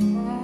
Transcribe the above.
Bye.